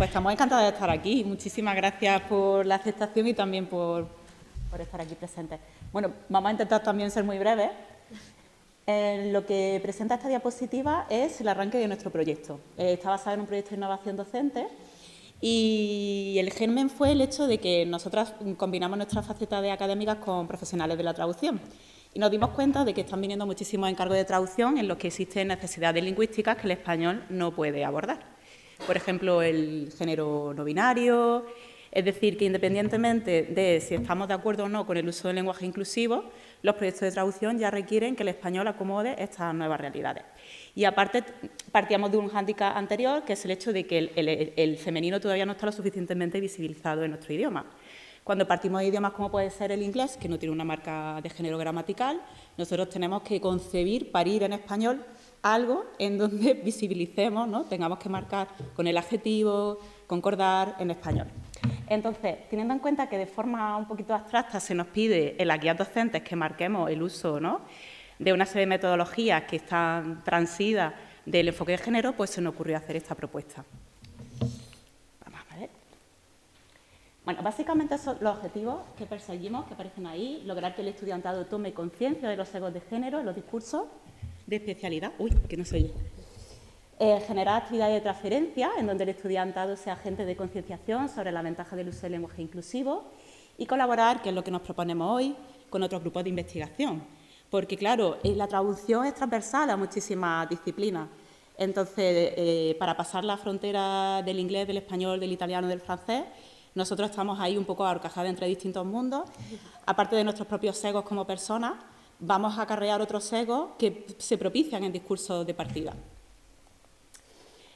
estamos encantados de estar aquí. Muchísimas gracias por la aceptación y también por, estar aquí presentes. Bueno, vamos a intentar también ser muy breves. Eh, lo que presenta esta diapositiva es el arranque de nuestro proyecto. Eh, está basado en un proyecto de innovación docente y el germen fue el hecho de que nosotras combinamos nuestras facetas de académicas con profesionales de la traducción. Y nos dimos cuenta de que están viniendo muchísimos encargos de traducción en los que existen necesidades lingüísticas que el español no puede abordar. Por ejemplo, el género no binario, es decir, que independientemente de si estamos de acuerdo o no con el uso del lenguaje inclusivo, los proyectos de traducción ya requieren que el español acomode estas nuevas realidades. Y aparte, partíamos de un hándicap anterior, que es el hecho de que el femenino todavía no está lo suficientemente visibilizado en nuestro idioma. Cuando partimos de idiomas como puede ser el inglés, que no tiene una marca de género gramatical, nosotros tenemos que concebir, parir en español, algo en donde visibilicemos, ¿no? tengamos que marcar con el adjetivo, concordar en español. Entonces, teniendo en cuenta que de forma un poquito abstracta se nos pide en las guías docentes que marquemos el uso ¿no? de una serie de metodologías que están transidas del enfoque de género, pues se nos ocurrió hacer esta propuesta. Bueno, básicamente son los objetivos que perseguimos, que aparecen ahí, lograr que el estudiantado tome conciencia de los sesgos de género en los discursos especialidad. Uy, que no soy yo. Eh, generar actividades de transferencia en donde el estudiantado sea agente de concienciación sobre la ventaja del uso del lenguaje inclusivo y colaborar, que es lo que nos proponemos hoy, con otros grupos de investigación. Porque, claro, eh, la traducción es transversal a muchísimas disciplinas. Entonces, eh, para pasar la frontera del inglés, del español, del italiano, del francés, nosotros estamos ahí un poco ahorcajados entre distintos mundos. Aparte de nuestros propios egos como personas, vamos a acarrear otros egos que se propician en discursos de partida.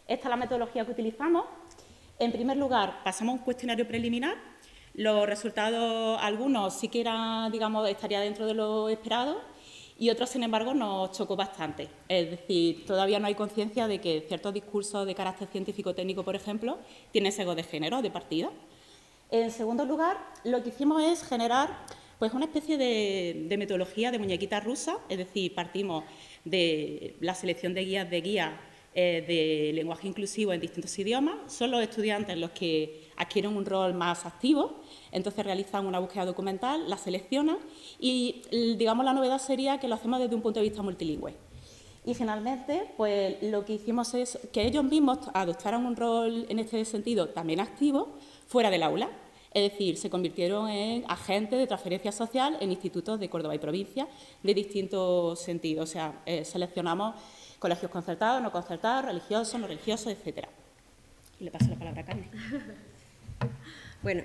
Esta es la metodología que utilizamos. En primer lugar, pasamos un cuestionario preliminar. Los resultados, algunos sí que eran, digamos, estaría dentro de lo esperado y otros, sin embargo, nos chocó bastante. Es decir, todavía no hay conciencia de que ciertos discursos de carácter científico-técnico, por ejemplo, tienen sesgo de género, de partida. En segundo lugar, lo que hicimos es generar pues, una especie de, metodología de muñequita rusa, es decir, partimos de la selección de guías de guías eh, de lenguaje inclusivo en distintos idiomas. Son los estudiantes los que adquieren un rol más activo, entonces realizan una búsqueda documental, la seleccionan y, digamos, la novedad sería que lo hacemos desde un punto de vista multilingüe. Y finalmente, pues lo que hicimos es que ellos mismos adoptaran un rol en este sentido también activo, fuera del aula. Es decir, se convirtieron en agentes de transferencia social en institutos de Córdoba y provincia de distintos sentidos. O sea, eh, seleccionamos colegios concertados, no concertados, religiosos, no religiosos, etcétera. Le paso la palabra a Carmen. bueno,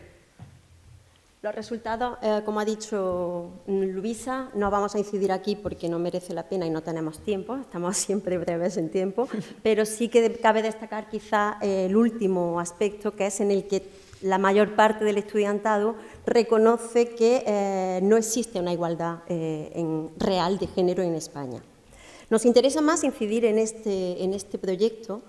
los resultados, eh, como ha dicho Luisa, no vamos a incidir aquí porque no merece la pena y no tenemos tiempo, estamos siempre breves en tiempo, pero sí que cabe destacar quizá eh, el último aspecto, que es en el que la mayor parte del estudiantado reconoce que eh, no existe una igualdad real de género en España. Nos interesa más incidir en este, en este proyecto,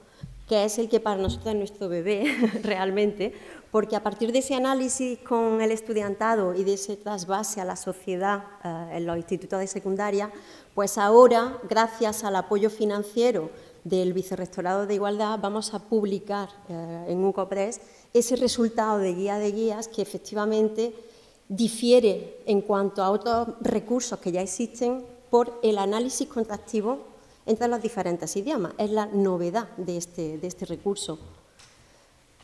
que es el que para nosotros es nuestro bebé realmente, porque a partir de ese análisis con el estudiantado y de ese trasvase a la sociedad eh, en los institutos de secundaria, pues ahora, gracias al apoyo financiero del Vicerrectorado de Igualdad, vamos a publicar en un COPRES ese resultado de guía de guías que efectivamente difiere en cuanto a otros recursos que ya existen por el análisis contractivo entre los diferentes idiomas. Es la novedad de este, este recurso.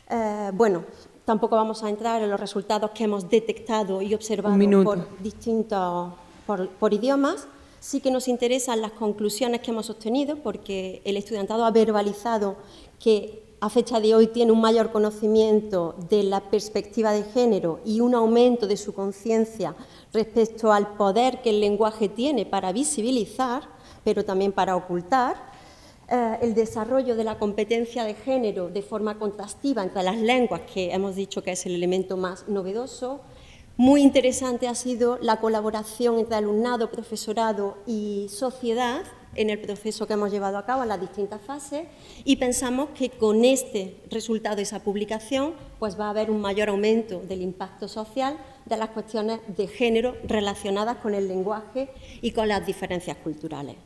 Eh, bueno, tampoco vamos a entrar en los resultados que hemos detectado y observado por distintos por idiomas. Sí que nos interesan las conclusiones que hemos obtenido porque el estudiantado ha verbalizado que a fecha de hoy tiene un mayor conocimiento de la perspectiva de género y un aumento de su conciencia respecto al poder que el lenguaje tiene para visibilizar, pero también para ocultar, eh, el desarrollo de la competencia de género de forma contrastiva entre las lenguas, que hemos dicho que es el elemento más novedoso. Muy interesante ha sido la colaboración entre alumnado, profesorado y sociedad, en el proceso que hemos llevado a cabo en las distintas fases y pensamos que con este resultado esa publicación pues va a haber un mayor aumento del impacto social de las cuestiones de género relacionadas con el lenguaje y con las diferencias culturales.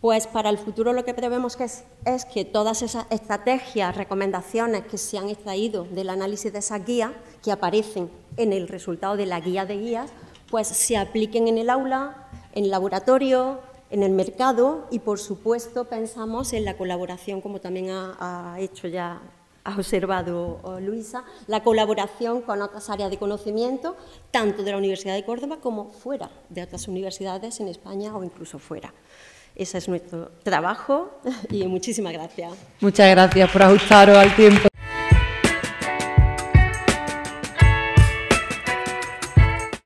Pues para el futuro lo que prevemos es, que todas esas estrategias, recomendaciones que se han extraído del análisis de esas guías, que aparecen en el resultado de la guía de guías, pues se apliquen en el aula, en el laboratorio, en el mercado y, por supuesto, pensamos en la colaboración, como también ha, hecho ya, ha observado oh, Luisa, la colaboración con otras áreas de conocimiento, tanto de la Universidad de Córdoba como fuera de otras universidades en España o incluso fuera. Ese es nuestro trabajo y muchísimas gracias. Muchas gracias por ajustaros al tiempo.